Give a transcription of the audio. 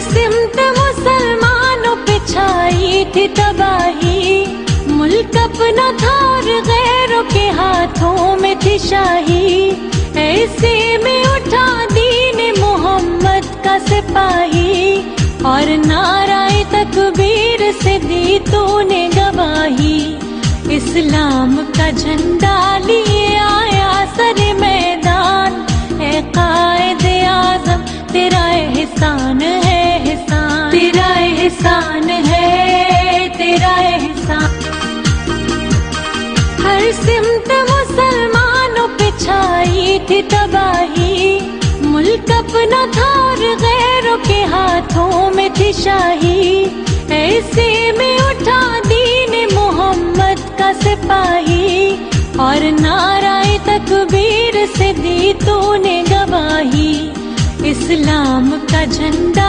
सिमत मुसलमानों पे छाई थी तबाही। मुल्क अपना था और गैरों के हाथों में थी शाही। ऐसे में उठा दीन मोहम्मद का सिपाही। और नाराय तकबीर से दी तूने गवाही। इस्लाम का झंडा एहसान है, तेरा एहसान। हर सिमत मुसलमानों पे छाई थी तबाही। मुल्क अपना था और गैरों के हाथों में थी शाही। ऐसे में उठा दीन मोहम्मद का सिपाही। और नाराय तकबीर से दी तूने गवाही। इस्लाम का झंडा